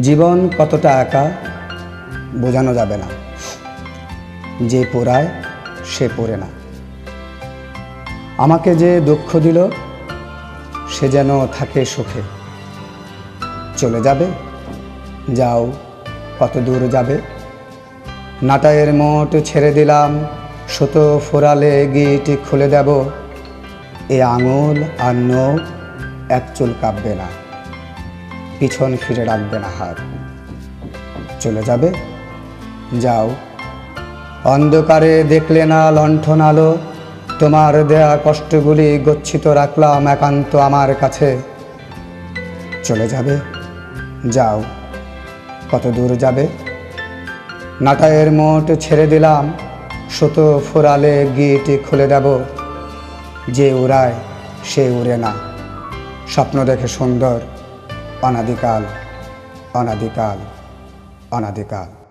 জীবন কতটা একা, বোঝানো যাবে না। যে পোড়ায়, সে পড়ে না। আমাকে যে দুঃখ দিল, সে যেন থাকে সুখে। চলে যাবে, যাও কত দূর যাবে। নাটায়ের মোট ছেড়ে দিলাম, সুতো ফোরালে গিট খুলে দেব। এ আঙুল আর নখ এক চুল কাঁপবে না। পিছন ফিরে রাখবে না হাত। চলে যাবে? যাও। অন্ধকারে দেখলে না লণ্ঠন আলো? তোমার দেয়া কষ্টগুলি গচ্ছিত রাখলাম একান্ত আমার কাছে। চলে যাবে? যাও। কত দূর যাবে? নাটায়ের মোট ছেড়ে দিলাম। সুতো ফোরালে গিট খুলে দেব। যে উড়ায়, সে উড়ে না। স্বপ্ন দেখে সুন্দর। अनादिकाल अनादिकाल अनादिकाल